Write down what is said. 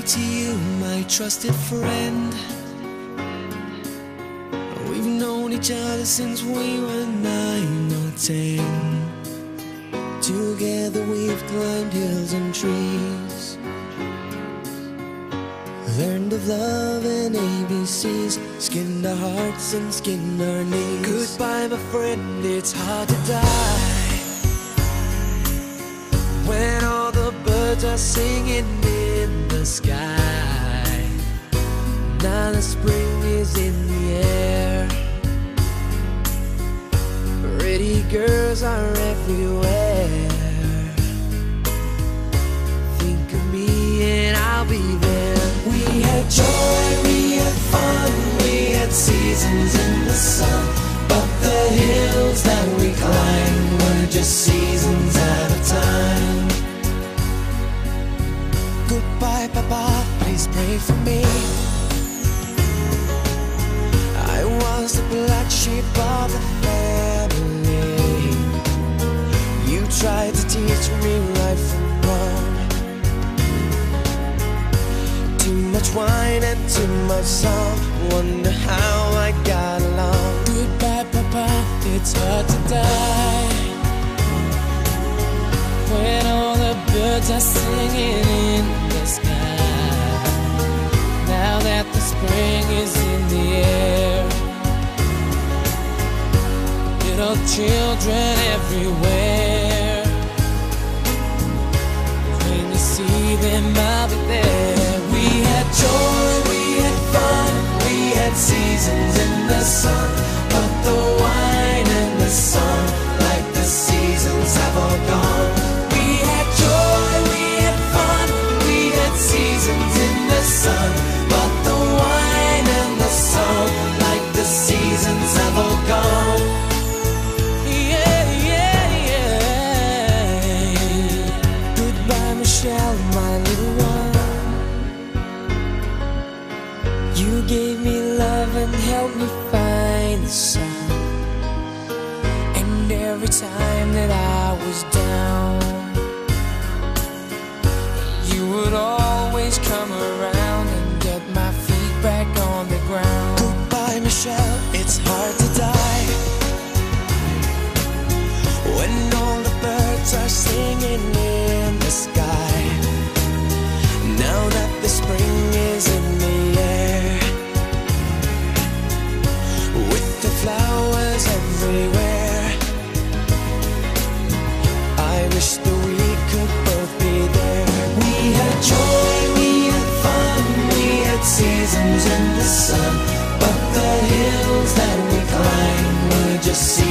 To you, my trusted friend. We've known each other since we were nine or ten. Together we've climbed hills and trees. Learned of love and ABCs, skinned our hearts and skinned our knees. Goodbye, my friend, it's hard to die. When all the birds are singing sky. Now the spring is in the air. Pretty girls are everywhere. Think of me and I'll be there. We had joy, we had fun, we had seasons in the sun. But the hills that we climbed were just seasons pray for me. I was the black sheep of the family. You tried to teach me right from wrong. Too much wine and too much song. Wonder how I got along. Goodbye, Papa, it's hard to die. When all the birds are singing in the sky. Now that the spring is in the air. Little children everywhere. When you see them, I'll be there. We had joy, we had fun, we had seasons in the sun. But the wine and the sun, like the seasons, have all gone. horizons the sun, but the hills that we climb, we just see.